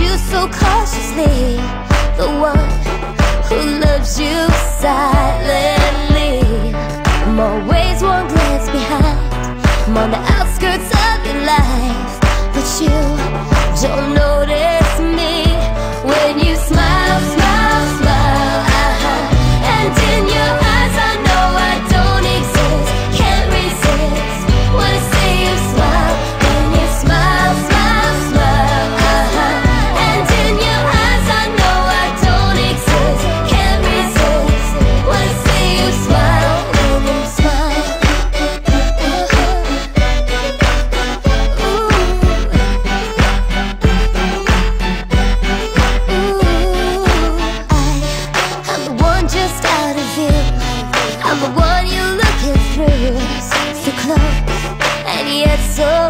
you so cautiously? The one who loves you silently. I'm always one glance behind. I'm on the outskirts of your life The one you're looking through. So close and yet so